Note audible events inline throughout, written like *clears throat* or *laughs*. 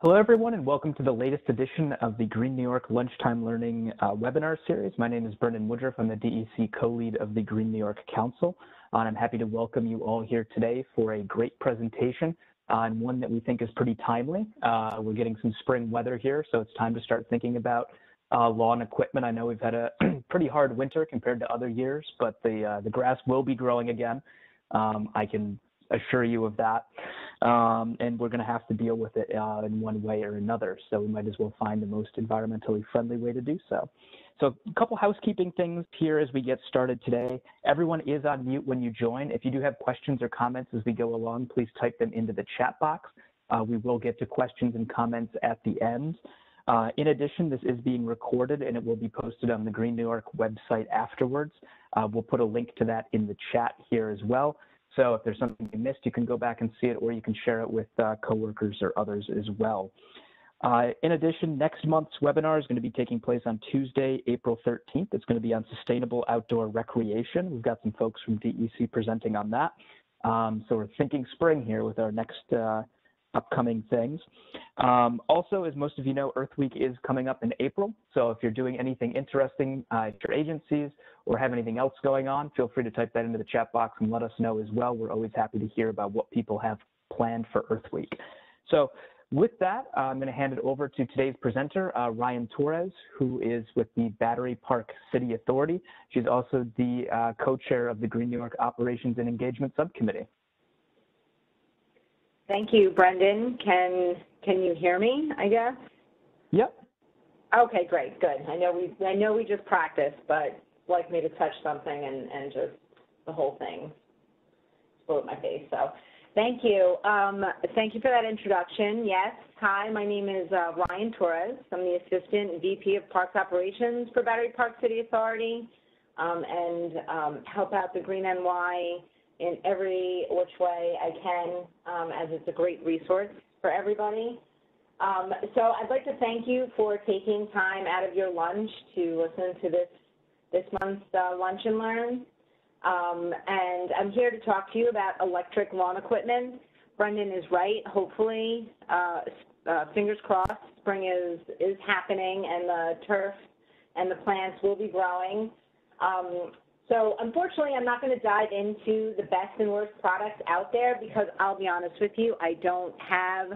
Hello, everyone, and welcome to the latest edition of the Green New York Lunchtime Learning uh, webinar series. My name is Brendan Woodruff. I'm the DEC co-lead of the Green New York Council, uh, and I'm happy to welcome you all here today for a great presentation on one that we think is pretty timely. Uh, we're getting some spring weather here, so it's time to start thinking about uh, lawn equipment. I know we've had a *clears throat* pretty hard winter compared to other years, but the uh, the grass will be growing again. Um, I can assure you of that. Um, and we're going to have to deal with it uh, in one way or another. So we might as well find the most environmentally friendly way to do so. So a couple housekeeping things here as we get started today. Everyone is on mute when you join. If you do have questions or comments as we go along, please type them into the chat box. Uh, we will get to questions and comments at the end. Uh, in addition, this is being recorded and it will be posted on the Green New York website afterwards. Uh, we'll put a link to that in the chat here as well. So if there's something you missed, you can go back and see it, or you can share it with uh, coworkers or others as well. Uh, in addition, next month's webinar is going to be taking place on Tuesday, April 13th. It's going to be on sustainable outdoor recreation. We've got some folks from DEC presenting on that. Um, so we're thinking spring here with our next uh, upcoming things. Um, also, as most of you know, Earth Week is coming up in April. So if you're doing anything interesting uh, at your agencies or have anything else going on, feel free to type that into the chat box and let us know as well. We're always happy to hear about what people have planned for Earth Week. So with that, I'm going to hand it over to today's presenter, uh, Ryan Torres, who is with the Battery Park City Authority. She's also the uh, co-chair of the Green New York Operations and Engagement Subcommittee. Thank you, Brendan. Can can you hear me? I guess. Yep. Okay, great, good. I know we I know we just practiced, but like me to touch something and and just the whole thing up my face. So, thank you. Um, thank you for that introduction. Yes. Hi, my name is uh, Ryan Torres. I'm the Assistant VP of Parks Operations for Battery Park City Authority, um, and um, help out the Green NY in every which way I can, um, as it's a great resource for everybody. Um, so I'd like to thank you for taking time out of your lunch to listen to this this month's uh, Lunch and Learn. Um, and I'm here to talk to you about electric lawn equipment. Brendan is right. Hopefully, uh, uh, fingers crossed, spring is is happening and the turf and the plants will be growing. Um, so unfortunately, I'm not going to dive into the best and worst products out there because I'll be honest with you, I don't have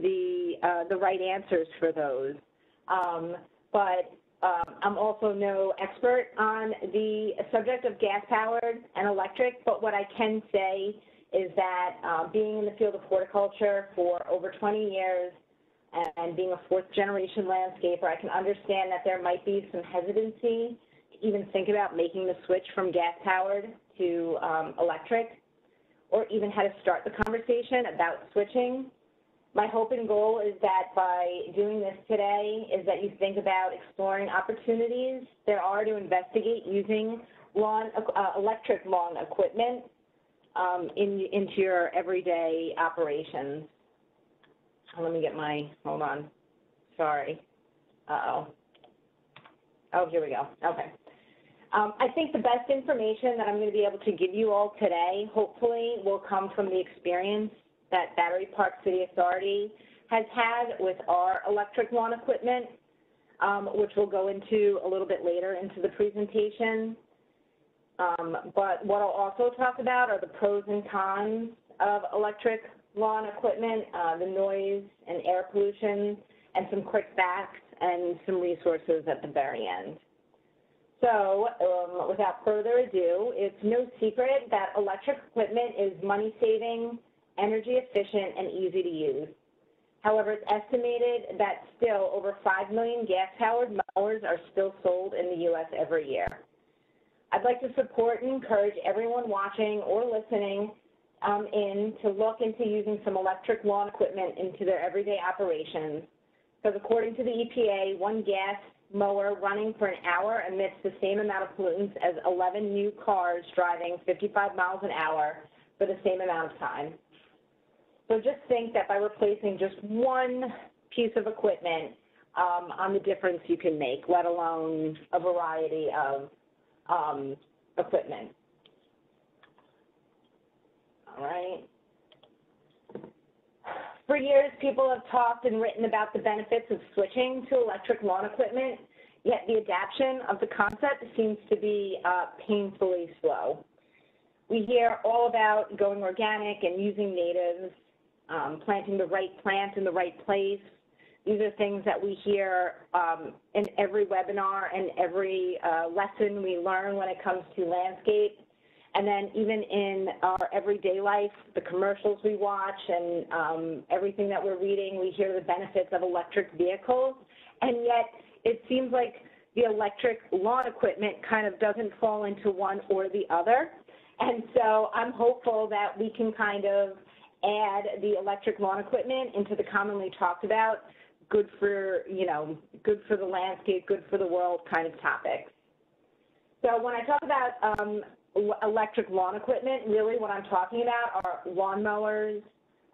the uh, the right answers for those. Um, but um, I'm also no expert on the subject of gas-powered and electric, but what I can say is that uh, being in the field of horticulture for over 20 years and being a fourth-generation landscaper, I can understand that there might be some hesitancy even think about making the switch from gas-powered to um, electric, or even how to start the conversation about switching. My hope and goal is that by doing this today is that you think about exploring opportunities there are to investigate using lawn, uh, electric lawn equipment um, in, into your everyday operations. Let me get my, hold on, sorry. Uh-oh. Oh, here we go. Okay. Um, I think the best information that I'm going to be able to give you all today, hopefully, will come from the experience that Battery Park City Authority has had with our electric lawn equipment, um, which we'll go into a little bit later into the presentation. Um, but what I'll also talk about are the pros and cons of electric lawn equipment, uh, the noise and air pollution, and some quick facts and some resources at the very end. So um, without further ado, it's no secret that electric equipment is money saving, energy efficient, and easy to use. However, it's estimated that still over 5 million gas-powered mowers are still sold in the U.S. every year. I'd like to support and encourage everyone watching or listening um, in to look into using some electric lawn equipment into their everyday operations. Because according to the EPA, one gas mower running for an hour emits the same amount of pollutants as 11 new cars driving 55 miles an hour for the same amount of time. So just think that by replacing just one piece of equipment um, on the difference you can make, let alone a variety of um, equipment. All right. For years, people have talked and written about the benefits of switching to electric lawn equipment, yet the adoption of the concept seems to be uh, painfully slow. We hear all about going organic and using natives, um, planting the right plant in the right place. These are things that we hear um, in every webinar and every uh, lesson we learn when it comes to landscape. And then even in our everyday life, the commercials we watch and um, everything that we're reading, we hear the benefits of electric vehicles. And yet it seems like the electric lawn equipment kind of doesn't fall into one or the other. And so I'm hopeful that we can kind of add the electric lawn equipment into the commonly talked about good for, you know, good for the landscape, good for the world kind of topics. So when I talk about um, electric lawn equipment, really what I'm talking about are lawn mowers,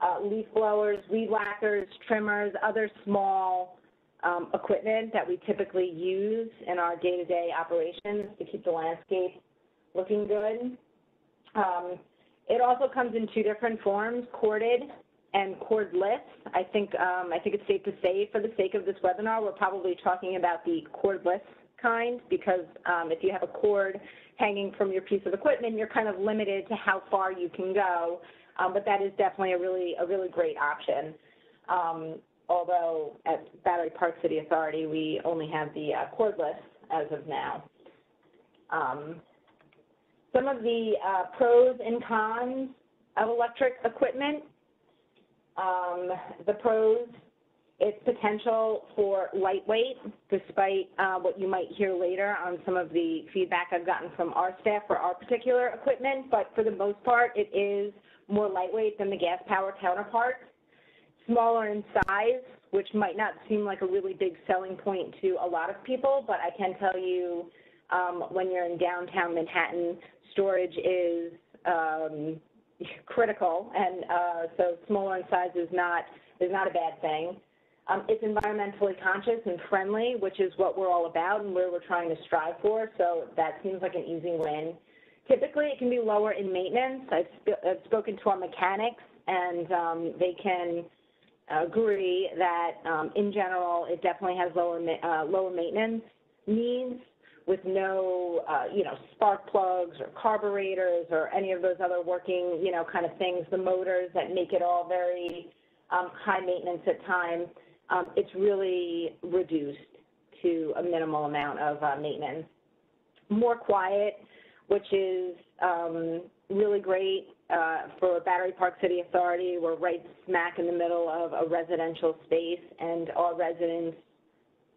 uh, leaf blowers, weed whackers, trimmers, other small um, equipment that we typically use in our day-to-day -day operations to keep the landscape looking good. Um, it also comes in two different forms, corded and cordless. I think, um, I think it's safe to say for the sake of this webinar, we're probably talking about the cordless kind because um, if you have a cord hanging from your piece of equipment, you're kind of limited to how far you can go. Um, but that is definitely a really, a really great option. Um, although at Battery Park City Authority, we only have the uh, cordless as of now. Um, some of the uh, pros and cons of electric equipment. Um, the pros, its potential for lightweight, despite uh, what you might hear later on some of the feedback I've gotten from our staff for our particular equipment, but for the most part, it is more lightweight than the gas power counterparts. Smaller in size, which might not seem like a really big selling point to a lot of people, but I can tell you um, when you're in downtown Manhattan, storage is um, critical, and uh, so smaller in size is not is not a bad thing. Um, it's environmentally conscious and friendly, which is what we're all about and where we're trying to strive for. So that seems like an easy win. Typically, it can be lower in maintenance. I've, sp I've spoken to our mechanics, and um, they can agree that um, in general it definitely has lower uh, lower maintenance needs with no uh, you know spark plugs or carburetors or any of those other working you know kind of things the motors that make it all very um, high maintenance at times um, it's really reduced to a minimal amount of uh, maintenance more quiet which is um, really great uh, for Battery Park City Authority. We're right smack in the middle of a residential space, and our residents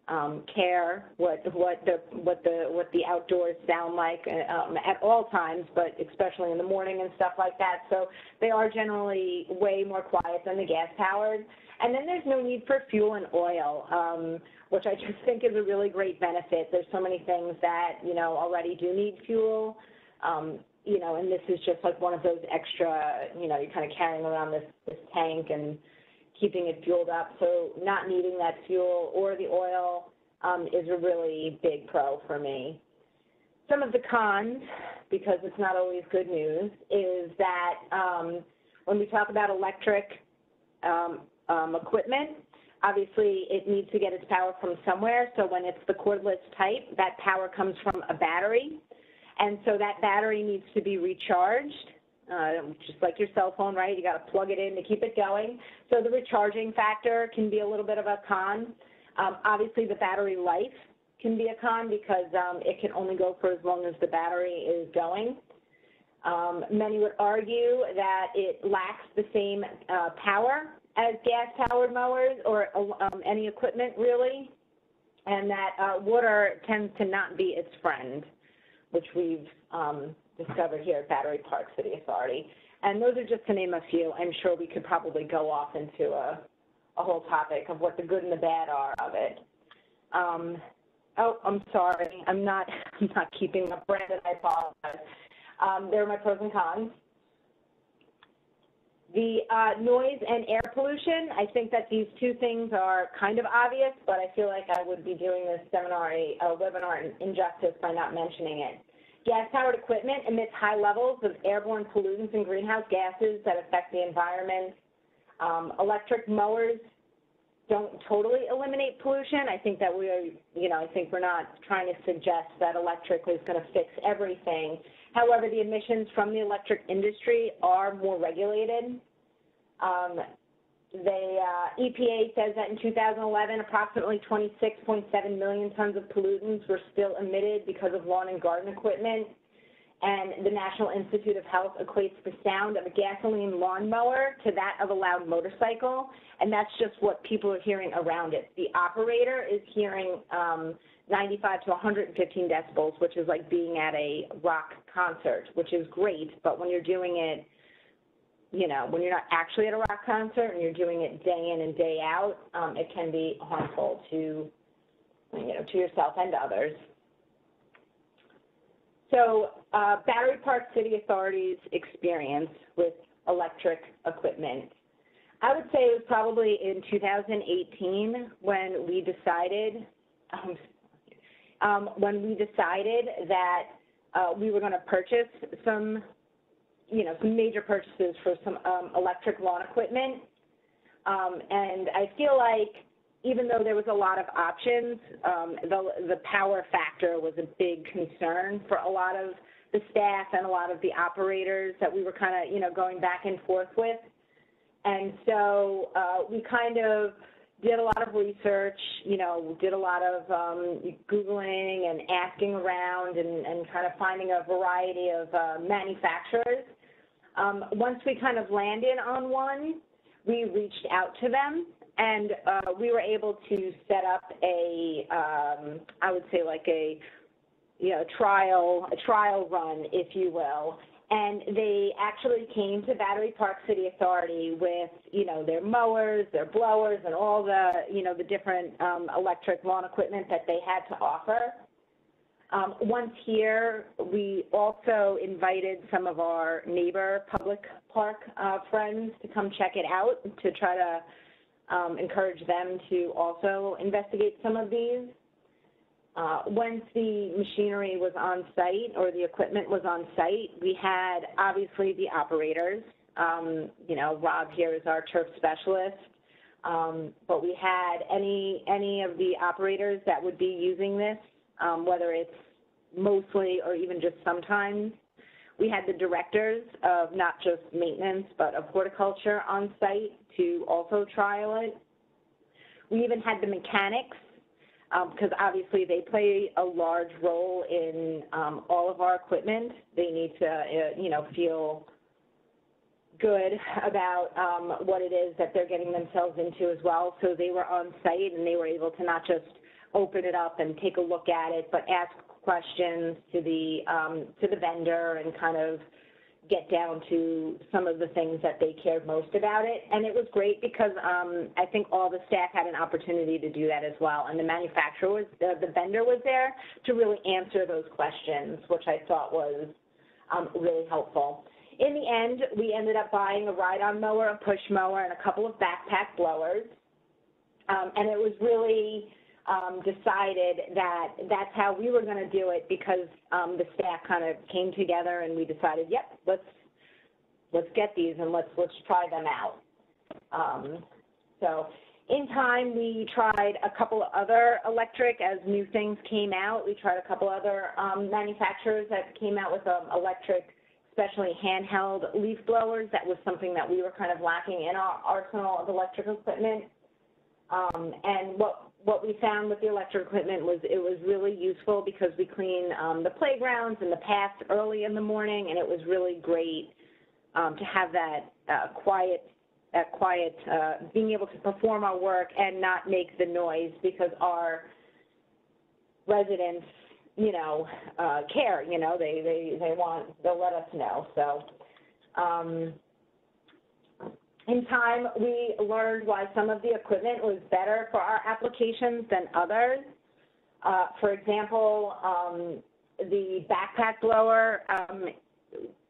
um, care what what the what the what the outdoors sound like uh, um, at all times, but especially in the morning and stuff like that. So they are generally way more quiet than the gas powered. And then there's no need for fuel and oil, um, which I just *laughs* think is a really great benefit. There's so many things that you know already do need fuel. Um, you know, and this is just like one of those extra, you know, you're kind of carrying around this, this tank and keeping it fueled up. So not needing that fuel or the oil um, is a really big pro for me. Some of the cons, because it's not always good news, is that um, when we talk about electric um, um equipment, obviously it needs to get its power from somewhere. So when it's the cordless type, that power comes from a battery. And so that battery needs to be recharged, just like your cell phone, right? You got to plug it in to keep it going. So the recharging factor can be a little bit of a con. Um, obviously, the battery life can be a con because um, it can only go for as long as the battery is going. Um, many would argue that it lacks the same uh, power as gas-powered mowers or um, any equipment, really, and that uh, water tends to not be its friend which we've um, discovered here at Battery Park City Authority. And those are just to name a few. I'm sure we could probably go off into a, a whole topic of what the good and the bad are of it. Um, oh, I'm sorry. I'm not, *laughs* I'm not keeping up, Brandon. I apologize. Um, there are my pros and cons. The uh, noise and air pollution, I think that these two things are kind of obvious, but I feel like I would be doing this seminar, a, webinar injustice by not mentioning it. Gas-powered equipment emits high levels of airborne pollutants and greenhouse gases that affect the environment. Um, electric mowers don't totally eliminate pollution. I think that we are, you know, I think we're not trying to suggest that electric is going to fix everything. However, the emissions from the electric industry are more regulated. Um, they, uh, EPA says that in 2011, approximately 26.7 million tons of pollutants were still emitted because of lawn and garden equipment. And the National Institute of Health equates the sound of a gasoline lawnmower to that of a loud motorcycle, and that's just what people are hearing around it. The operator is hearing um, 95 to 115 decibels, which is like being at a rock concert, which is great, but when you're doing it you know, when you're not actually at a rock concert and you're doing it day in and day out, um, it can be harmful to, you know, to yourself and others. So, uh, Battery Park City Authority's experience with electric equipment. I would say it was probably in 2018 when we decided, um, um, when we decided that uh, we were going to purchase some you know, some major purchases for some um, electric lawn equipment. Um, and I feel like even though there was a lot of options, um, the, the power factor was a big concern for a lot of the staff and a lot of the operators that we were kind of, you know, going back and forth with. And so uh, we kind of did a lot of research, you know, did a lot of um, Googling and asking around and, and kind of finding a variety of uh, manufacturers um, once we kind of landed on one, we reached out to them and uh, we were able to set up a, um, I would say like a, you know, trial, a trial run, if you will. And they actually came to Battery Park City Authority with, you know, their mowers, their blowers, and all the, you know, the different um, electric lawn equipment that they had to offer. Um, once here, we also invited some of our neighbor public park uh, friends to come check it out to try to um, encourage them to also investigate some of these. Uh, once the machinery was on site or the equipment was on site, we had obviously the operators. Um, you know, Rob here is our turf specialist. Um, but we had any any of the operators that would be using this um, whether it's mostly or even just sometimes. We had the directors of not just maintenance, but of horticulture on site to also trial it. We even had the mechanics, because um, obviously they play a large role in um, all of our equipment. They need to, uh, you know, feel good about um, what it is that they're getting themselves into as well. So they were on site and they were able to not just open it up and take a look at it, but ask questions to the um, to the vendor and kind of get down to some of the things that they cared most about it. And it was great because um, I think all the staff had an opportunity to do that as well. And the manufacturer was, the, the vendor was there to really answer those questions, which I thought was um, really helpful. In the end, we ended up buying a ride-on mower, a push mower, and a couple of backpack blowers. Um, and it was really um, decided that that's how we were going to do it because um, the staff kind of came together and we decided, yep, let's let's get these and let's let's try them out. Um, so in time, we tried a couple other electric as new things came out. We tried a couple other um, manufacturers that came out with um, electric, especially handheld leaf blowers. That was something that we were kind of lacking in our arsenal of electric equipment. Um, and what what we found with the electric equipment was it was really useful because we clean um, the playgrounds and the paths early in the morning, and it was really great um, to have that uh, quiet, that quiet, uh, being able to perform our work and not make the noise because our residents, you know, uh, care. You know, they they they want they'll let us know. So. Um, in time, we learned why some of the equipment was better for our applications than others. Uh, for example, um, the backpack blower, um,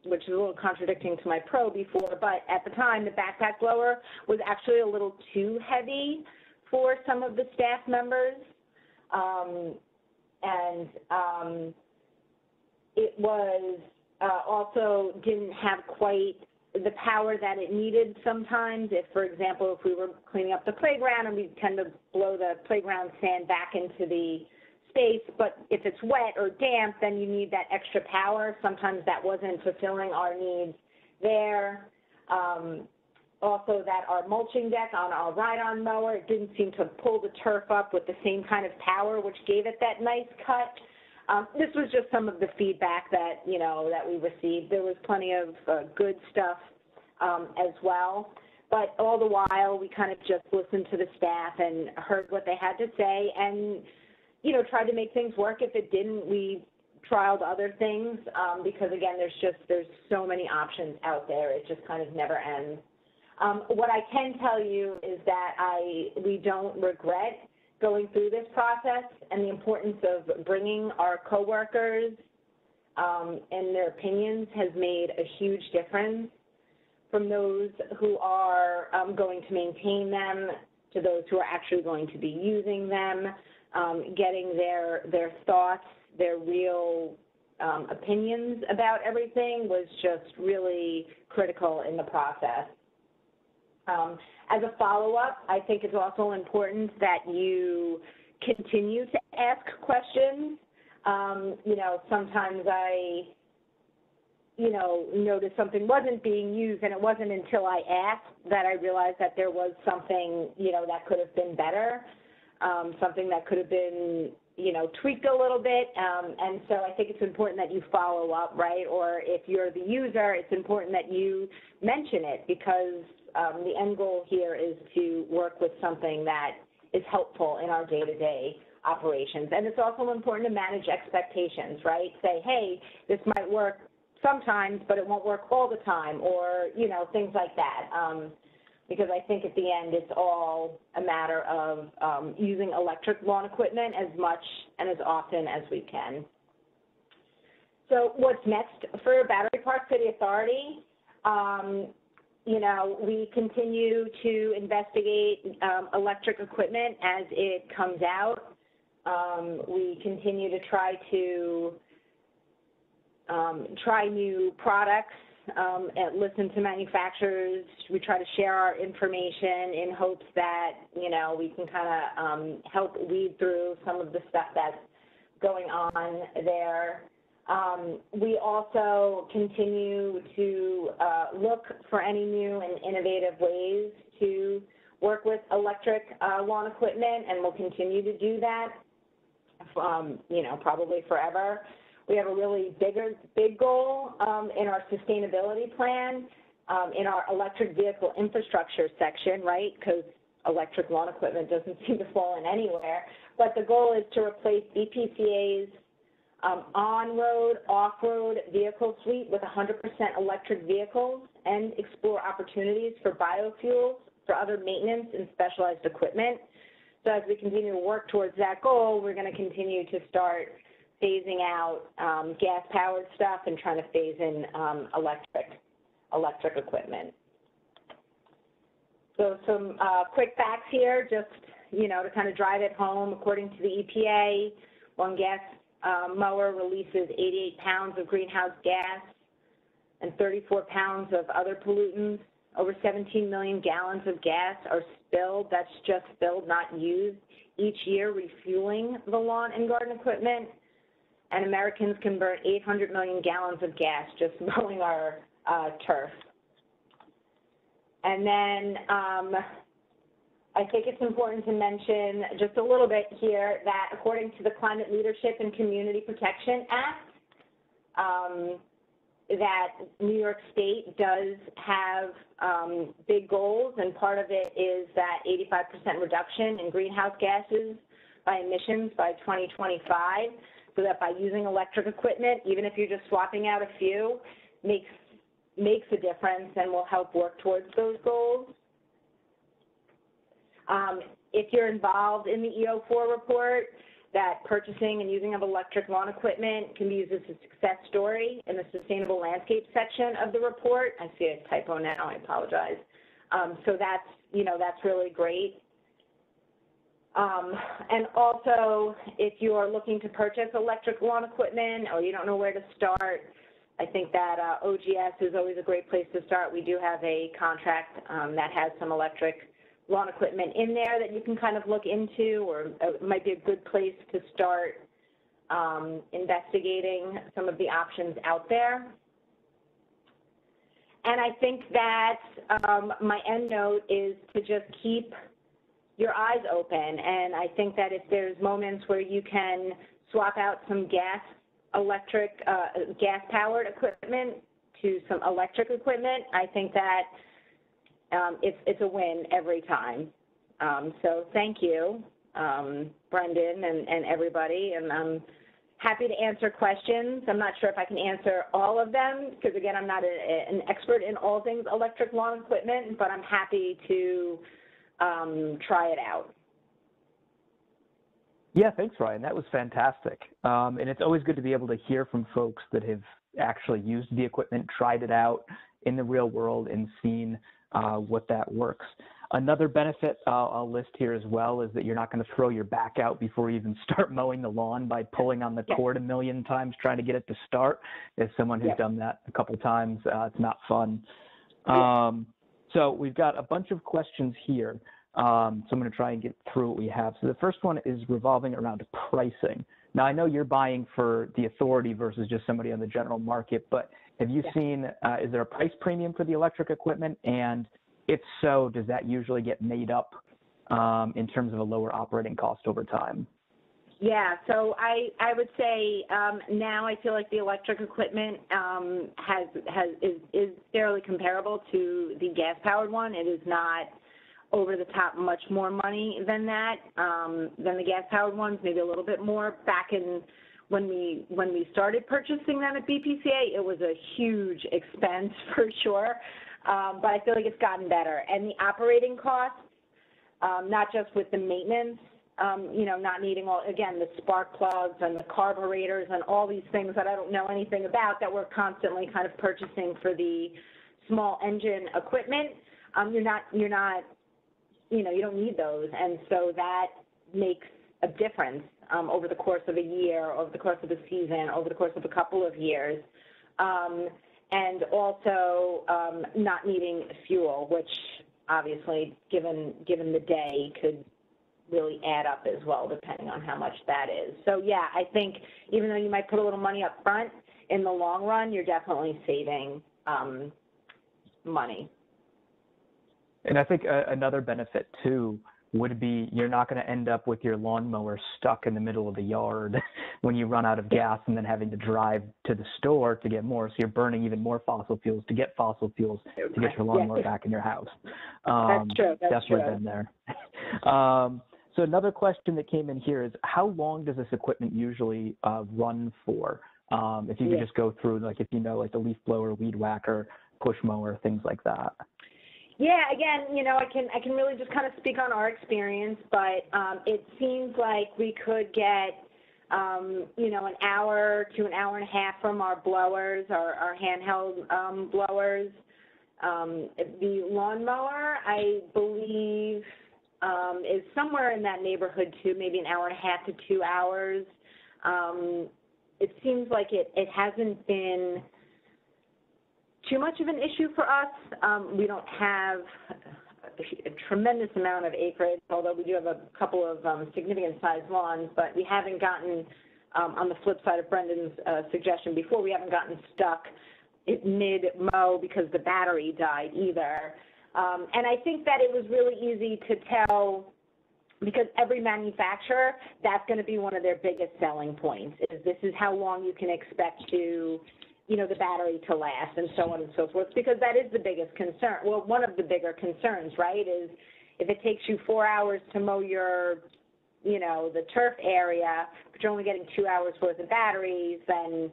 which is a little contradicting to my pro before, but at the time, the backpack blower was actually a little too heavy for some of the staff members. Um, and um, it was uh, also didn't have quite the power that it needed sometimes. If, for example, if we were cleaning up the playground and we tend to blow the playground sand back into the space, but if it's wet or damp, then you need that extra power. Sometimes that wasn't fulfilling our needs there. Um, also that our mulching deck on our ride-on mower, it didn't seem to pull the turf up with the same kind of power, which gave it that nice cut. Um, this was just some of the feedback that, you know, that we received. There was plenty of uh, good stuff um, as well. But all the while, we kind of just listened to the staff and heard what they had to say and, you know, tried to make things work. If it didn't, we trialed other things um, because, again, there's just, there's so many options out there. It just kind of never ends. Um, what I can tell you is that I, we don't regret going through this process and the importance of bringing our coworkers um, and their opinions has made a huge difference from those who are um, going to maintain them to those who are actually going to be using them, um, getting their, their thoughts, their real um, opinions about everything was just really critical in the process. Um, as a follow-up, I think it's also important that you continue to ask questions. Um, you know, sometimes I, you know, noticed something wasn't being used, and it wasn't until I asked that I realized that there was something, you know, that could have been better, um, something that could have been, you know, tweaked a little bit. Um, and so I think it's important that you follow up, right? Or if you're the user, it's important that you mention it because um, the end goal here is to work with something that is helpful in our day-to-day operations. And it's also important to manage expectations, right? Say, hey, this might work sometimes, but it won't work all the time, or, you know, things like that. Um, because I think at the end it's all a matter of um, using electric lawn equipment as much and as often as we can. So what's next for Battery Park City Authority? Um, you know, we continue to investigate um, electric equipment as it comes out. Um, we continue to try to um, try new products um, and listen to manufacturers. We try to share our information in hopes that, you know, we can kind of um, help weed through some of the stuff that's going on there. Um, we also continue to uh, look for any new and innovative ways to work with electric uh, lawn equipment, and we'll continue to do that, um, you know, probably forever. We have a really bigger, big goal um, in our sustainability plan, um, in our electric vehicle infrastructure section, right, because electric lawn equipment doesn't *laughs* seem to fall in anywhere. But the goal is to replace BPCA's um, on-road, off-road vehicle fleet with 100% electric vehicles and explore opportunities for biofuels for other maintenance and specialized equipment. So as we continue to work towards that goal, we're going to continue to start phasing out um, gas-powered stuff and trying to phase in um, electric, electric equipment. So some uh, quick facts here, just you know, to kind of drive it home. According to the EPA, one gas uh, mower releases 88 pounds of greenhouse gas and 34 pounds of other pollutants. Over 17 million gallons of gas are spilled, that's just spilled, not used, each year refueling the lawn and garden equipment. And Americans can burn 800 million gallons of gas just *laughs* mowing our uh, turf. And then um, I think it's important to mention just a little bit here that according to the Climate Leadership and Community Protection Act, um, that New York State does have um, big goals, and part of it is that 85% reduction in greenhouse gases by emissions by 2025, so that by using electric equipment, even if you're just swapping out a few, makes makes a difference and will help work towards those goals. Um, if you're involved in the EO4 report, that purchasing and using of electric lawn equipment can be used as a success story in the sustainable landscape section of the report. I see a typo now, I apologize. Um, so that's, you know, that's really great. Um, and also, if you're looking to purchase electric lawn equipment or you don't know where to start, I think that uh, OGS is always a great place to start. We do have a contract um, that has some electric lawn equipment in there that you can kind of look into, or uh, it might be a good place to start um, investigating some of the options out there. And I think that um, my end note is to just keep your eyes open. And I think that if there's moments where you can swap out some gas electric, uh, gas-powered equipment to some electric equipment, I think that um, it's, it's a win every time. Um, so thank you, um, Brendan and, and everybody. And I'm happy to answer questions. I'm not sure if I can answer all of them because, again, I'm not a, an expert in all things electric lawn equipment, but I'm happy to um, try it out. Yeah, thanks, Ryan. That was fantastic. Um, and it's always good to be able to hear from folks that have actually used the equipment, tried it out in the real world, and seen uh, what that works. Another benefit uh, I'll list here as well is that you're not going to throw your back out before you even *laughs* start mowing the lawn by pulling on the yes. cord a million times trying to get it to start. As someone who's yes. done that a couple times, uh, it's not fun. Um, so we've got a bunch of questions here. Um, so I'm going to try and get through what we have. So the first one is revolving around pricing. Now I know you're buying for the authority versus just somebody on the general market, but have you yeah. seen, uh, is there a price premium for the electric equipment? And if so, does that usually get made up um, in terms of a lower operating cost over time? Yeah, so I, I would say um, now I feel like the electric equipment um, has has is, is fairly comparable to the gas powered one. It is not over the top much more money than that um, than the gas powered ones, maybe a little bit more. Back in when we when we started purchasing them at BPCA, it was a huge expense *laughs* for sure. Um, but I feel like it's gotten better, and the operating costs, um, not just with the maintenance, um, you know, not needing all again the spark plugs and the carburetors and all these things that I don't know anything about that we're constantly kind of purchasing for the small engine equipment. Um, you're not you're not you know, you don't need those. And so that makes a difference um, over the course of a year, over the course of a season, over the course of a couple of years. Um, and also um, not needing fuel, which obviously, given given the day, could really add up as well, depending on how much that is. So yeah, I think even though you might put a little money up front, in the long run, you're definitely saving um, money. And I think uh, another benefit too would be you're not going to end up with your lawnmower stuck in the middle of the yard *laughs* when you run out of gas and then having to drive to the store to get more. So you're burning even more fossil fuels to get fossil fuels to get your lawnmower back in your house. *laughs* Um, That's true. That's definitely true. been there. *laughs* um, so another question that came in here is how long does this equipment usually uh, run for? Um, if you could just go through, like if you know, like the leaf blower, weed whacker, push mower, things like that. Yeah, again, you know, I can I can really just kind of speak on our experience, but um, it seems like we could get, um, you know, an hour to an hour and a half from our blowers, our, our handheld um, blowers. Um, the lawnmower, I believe, um, is somewhere in that neighborhood too, maybe an hour and a half to two hours. Um, it seems like it, it hasn't been too much of an issue for us. Um, we don't have a, tremendous amount of acreage, although we do have a couple of um, significant sized lawns, but we haven't gotten, um, on the flip side of Brendan's uh, suggestion before, we haven't gotten stuck mid-mow because the battery died either. Um, and I think that it was really easy to tell because every manufacturer, that's going to be one of their biggest selling points, is this is how long you can expect to you know, the battery to last and so on and so forth, because that is the biggest concern. Well, one of the bigger concerns, right, is if it takes you four hours to mow your, you know, the turf area, but you're only getting two hours worth of batteries, then,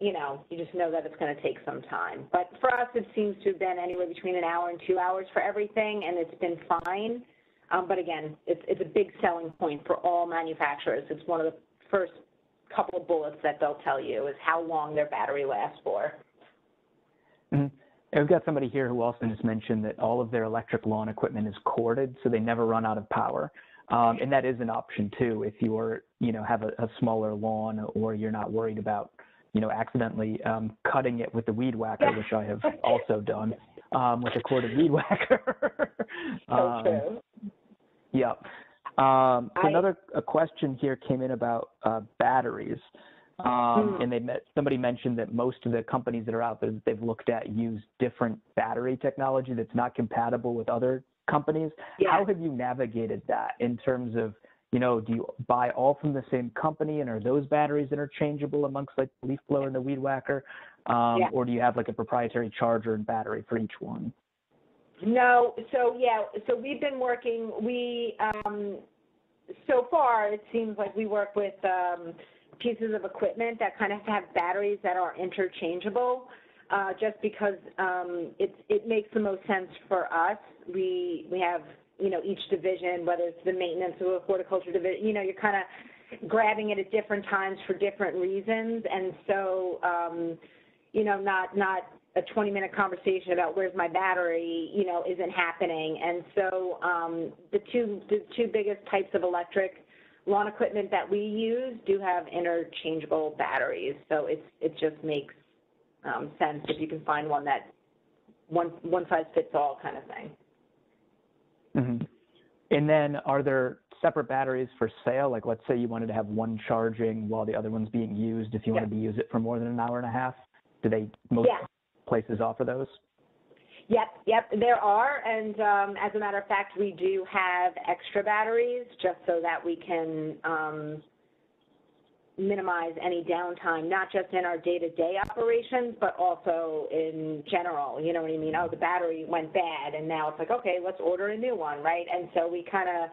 you know, you just know that it's going to take some time. But for us, it seems to have been anywhere between an hour and two hours for everything, and it's been fine. Um, but again, it's, it's a big selling point for all manufacturers. It's one of the first couple of bullets that they'll tell you is how long their battery lasts for. Mm-hmm. And we've got somebody here who also just mentioned that all of their electric lawn equipment is corded, so they never run out of power. Um, and that is an option too if you're, you know, have a, a, smaller lawn or you're not worried about, you know, accidentally um, cutting it with the weed whacker, which I have *laughs* also done um, with a corded weed whacker. So *laughs* Um, true. Um, so I- another a question here came in about uh, batteries, um, Hmm. and they met, somebody mentioned that most of the companies that are out there that they've looked at use different battery technology that's not compatible with other companies. Yeah. How have you navigated that in terms of you know, do you buy all from the same company, and are those batteries interchangeable amongst like the leaf blower and the weed whacker, um, Yeah. or do you have like a proprietary charger and battery for each one? No, so yeah, so we've been working, we, um, so far, it seems like we work with, um, pieces of equipment that kind of have batteries that are interchangeable, uh, just because, um, it's, it makes the most sense for us. We, we have, you know, each division, whether it's the maintenance or the horticulture division, you know, you're kind of grabbing it at different times for different reasons, and so, um, you know, not, not a 20-minute conversation about where's my battery, you know, isn't happening. And so um, the two the two biggest types of electric lawn equipment that we use do have interchangeable batteries. So it's it just makes um, sense if you can find one that one one size fits all kind of thing. hmm And then are there separate batteries for sale? Like let's say you wanted to have one charging while the other one's being used if you Yeah. wanted to use it for more than an hour and a half. Do they most Yeah. Places offer those? Yep, yep, there are, and um, as a matter of fact, we do have extra batteries just so that we can um, minimize any downtime, not just in our day-to-day operations, but also in general. You know what I mean? Oh, the battery went bad, and now it's like, okay, let's order a new one, right? And so we kind of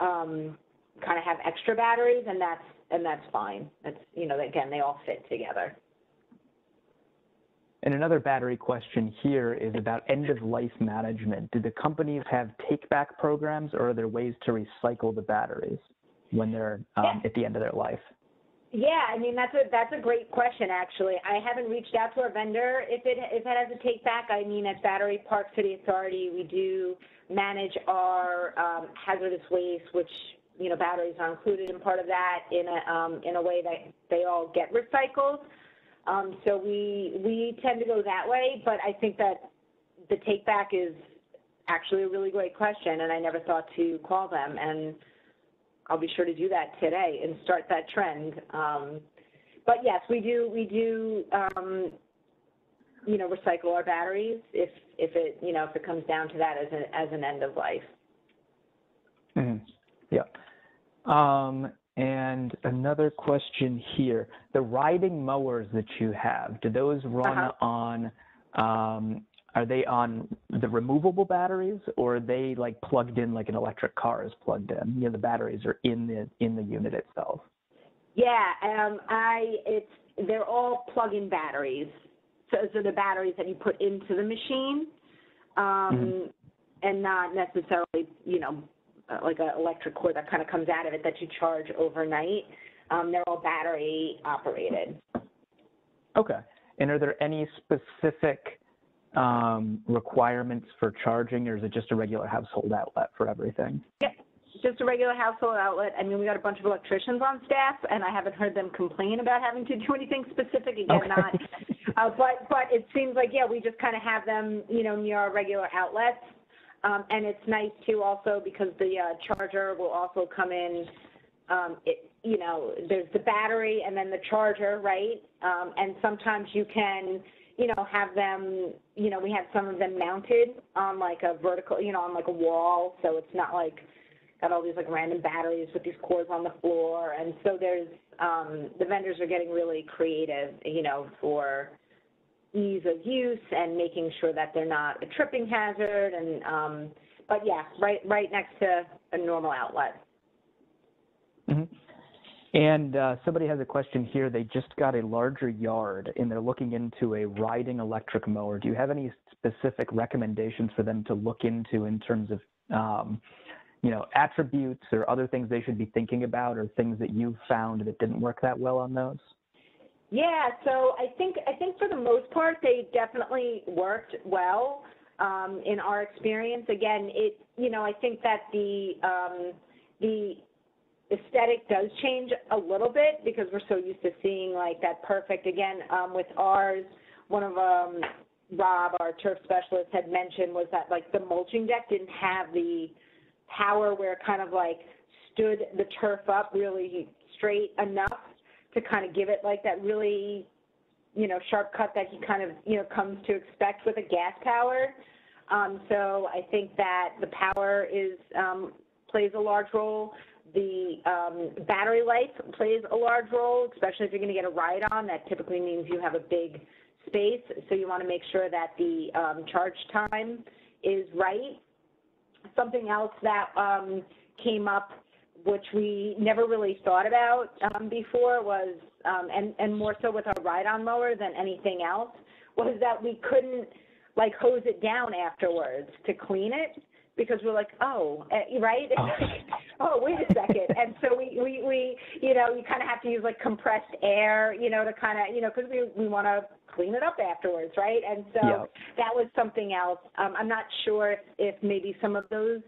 um, kind of have extra batteries, and that's and that's fine. That's you know, again, they all fit together. And another battery question here is about end of life management. Do the companies have take back programs or are there ways to recycle the batteries when they're um, at the end of their life? Yeah, I mean that's a that's a great question actually. I haven't reached out to our vendor if it if it has a take back. I mean at Battery Park City Authority we do manage our um, hazardous waste, which you know batteries are included in part of that in a um, in a way that they all get recycled. Um, so we we tend to go that way, but I think that the take back is actually a really great question, and I never thought to call them and. I'll be sure to do that today and start that trend. Um, but yes, we do, we do, um, you know, recycle our batteries if, if it, you know, if it comes down to that as an, as an end of life. Mhm. Yeah. And another question here: the riding mowers that you have, do those run Uh-huh. on? Um, are they on the removable batteries, or are they like plugged in like an electric car is plugged in? You know, the batteries are in the in the unit itself. Yeah, um, I, it's, they're all plug-in batteries. So, so the batteries that you put into the machine, um, Mhm. and not necessarily, you know, like an electric cord that kind of comes out of it that you charge overnight. Um, they're all battery operated. Okay. And are there any specific um, requirements for charging, or is it just a regular household outlet for everything? Just a regular household outlet. I mean, we got a bunch of electricians on staff, and I haven't heard them complain about having to do anything specific. Again, Okay. not, uh, but but it seems like yeah, we just kind of have them, you know, near our regular outlets. Um, and it's nice too, also because the uh, charger will also come in. Um, it, you know, there's the battery and then the charger, right? Um, and sometimes you can, you know, have them. You know, we have some of them mounted on like a vertical, you know, on like a wall, so it's not like got all these like random batteries with these cords on the floor and so there's um the vendors are getting really creative you know for ease of use and making sure that they're not a tripping hazard and um but yeah right right next to a normal outlet Mhm. And uh, somebody has a question here. They just got a larger yard and they're looking into a riding electric mower. Do you have any specific recommendations for them to look into in terms of, um, you know, attributes or other things they should be thinking about, or things that you found that didn't work that well on those? Yeah, so I think I think for the most part they definitely worked well um, in our experience. Again, it you know I think that the um, the aesthetic does change a little bit because we're so used to seeing like that perfect, again, um, with ours, one of, Rob, our turf specialist, had mentioned was that like the mulching deck didn't have the power where it kind of like stood the turf up really straight enough to kind of give it like that really, you know, sharp cut that he kind of, you know, comes to expect with a gas power. Um, so I think that the power is um, plays a large role. The um, battery life plays a large role, especially if you're going to get a ride on. That typically means you have a big space, so you want to make sure that the um, charge time is right. Something else that um, came up, which we never really thought about um, before, was, um, and, and more so with our ride-on mower than anything else, was that we couldn't like hose it down afterwards to clean it because we're like, oh, uh, right? Oh. *laughs* oh, wait a second. and so we, we, we, you know, you kind of have to use like compressed air, you know, to kind of, you know, because we, we want to clean it up afterwards, right? And so Yep. that was something else. Um, I'm not sure if, if maybe some of those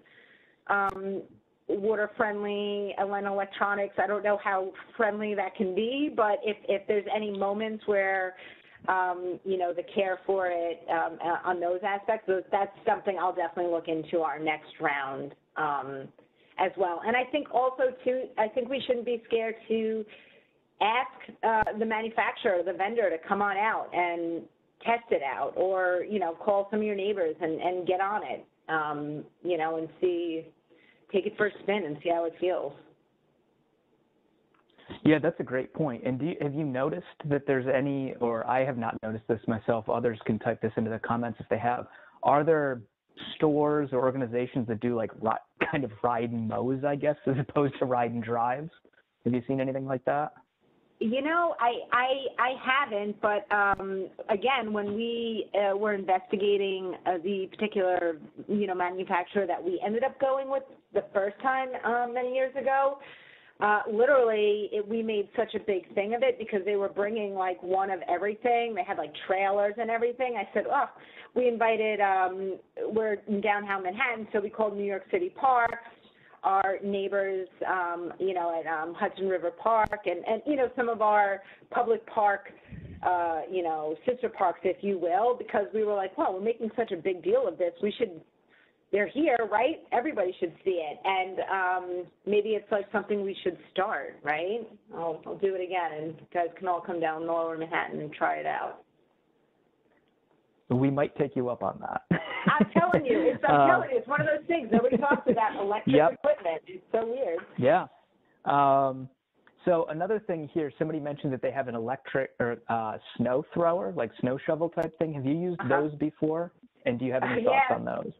um, water-friendly Elena electronics, I don't know how friendly that can be, but if, if there's any moments where um, you know, the care for it um, uh, on those aspects. That's something I'll definitely look into our next round um, as well. And I think also too, I think we shouldn't be scared to ask uh, the manufacturer, the vendor, to come on out and test it out, or you know, call some of your neighbors and, and get on it, um, you know, and see, take it for a spin and see how it feels. Yeah, that's a great point. And do you, have you noticed that there's any, or I have not noticed this myself, others can type this into the comments if they have. Are there stores or organizations that do like *laughs* kind of ride and mows, I guess, as opposed to ride and drives? Have you seen anything like that? You know, I I, I haven't, but um, again, when we uh, were investigating uh, the particular you know manufacturer that we ended up going with the first time um, many years ago, uh, literally it, we made such a big thing of it because they were bringing like one of everything. They had like trailers and everything. I said, oh, we invited. Um, we're in downtown Manhattan, so we called New York City Parks our neighbors, um, you know, at um, Hudson River Park, and, and you know, some of our public park, uh, you know, sister parks, if you will, because we were like, well, we're making such a big deal of this. We should, they're here, right? Everybody should see it, and um, maybe it's like something we should start, right? I'll, I'll do it again, and you guys can all come down Lower Manhattan and try it out. We might take you up on that. I'm telling you, it's, I'm *laughs* Uh, telling you, it's one of those things. Nobody talks about electric Yep. equipment. It's so weird. Yeah. Um, so another thing here, somebody mentioned that they have an electric or uh, snow thrower, like snow shovel type thing. Have you used Uh-huh. those before? And do you have any Uh, thoughts yeah. on those?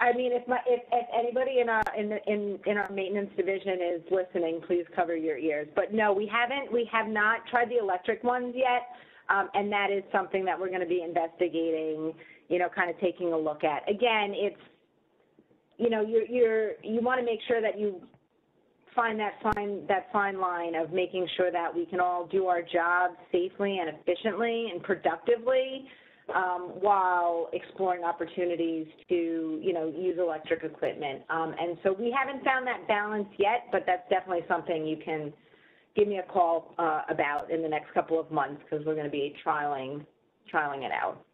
I mean, if my if, if anybody in our in the, in in our maintenance division is listening, please cover your ears. But no, we haven't. We have not tried the electric ones yet, um, and that is something that we're going to be investigating. You know, kind of taking a look at. Again, it's you know you're you're you want to make sure that you find that fine that fine line of making sure that we can all do our jobs safely and efficiently and productively um, while exploring opportunities to, you know, use electric equipment. Um, and so we haven't found that balance yet, but that's definitely something you can give me a call uh, about in the next couple of months because we're going to be trialing, trialing it out.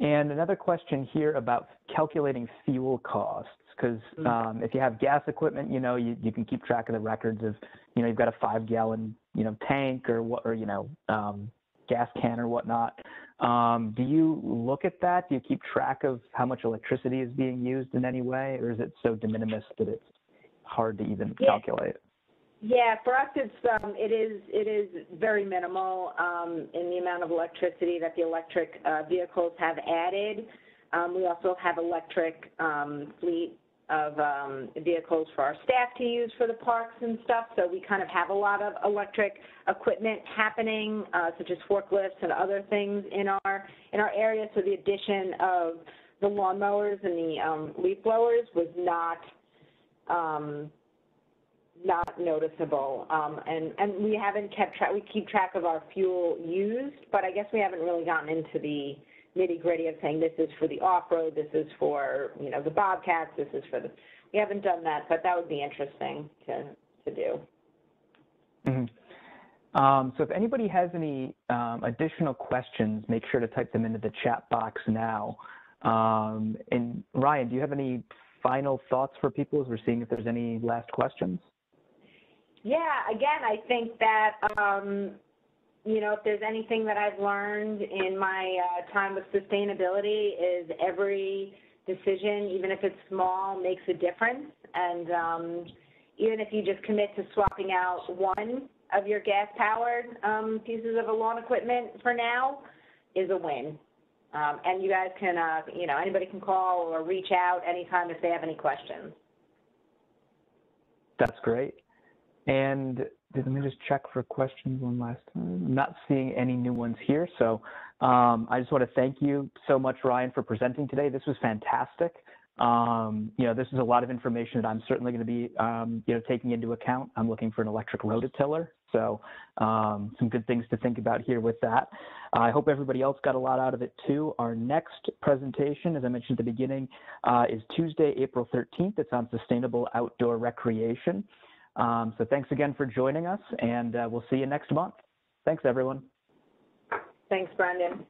And another question here about calculating fuel costs, because Mm. um, if you have gas equipment, you know, you, you can keep track of the records of, you know, you've got a five gallon, you know, tank or what, or, you know, um, gas can or whatnot. Um, do you look at that? Do you keep track of how much electricity is being used in any way, or is it so de minimis that it's hard to even Yeah. calculate? Yeah, for us, it's um, it is it is very minimal um, in the amount of electricity that the electric uh, vehicles have added. Um, we also have electric fleet of vehicles for our staff to use for the parks and stuff. So we kind of have a lot of electric equipment happening, uh, such as forklifts and other things in our in our area. So the addition of the lawnmowers and the leaf blowers was not not noticeable. Um, and, and we haven't kept track, we keep track of our fuel used, but I guess we haven't really gotten into the nitty gritty of saying this is for the off-road, this is for, you know, the Bobcats, this is for the, we haven't done that, but that would be interesting to, to do. Mhm. Um, so if anybody has any um, additional questions, make sure to type them into the chat box now. Um, and Ryan, do you have any final thoughts for people as we're seeing if there's any last questions? Yeah, again, I think that, um, you know, if there's anything that I've learned in my uh, time with sustainability is every decision, even if it's small, makes a difference. And um, even if you just commit to swapping out one of your gas-powered um, pieces of lawn equipment for now, is a win. Um, and you guys can, uh, you know, anybody can call or reach out anytime if they have any questions. That's great. And let me just check for questions one last time. I'm not seeing any new ones here. So um, I just want to thank you so much, Ryan, for presenting today. This was fantastic. Um, you know, this is a lot of information that I'm certainly going to be, um, you know, taking into account. I'm looking for an electric rototiller. So um, some good things to think about here with that. I hope everybody else got a lot out of it too. Our next presentation, as I mentioned at the beginning, uh, is Tuesday, April 13th. It's on sustainable outdoor recreation. Um, so thanks again for joining us, and uh, we'll see you next month. Thanks, everyone. Thanks, Brendan.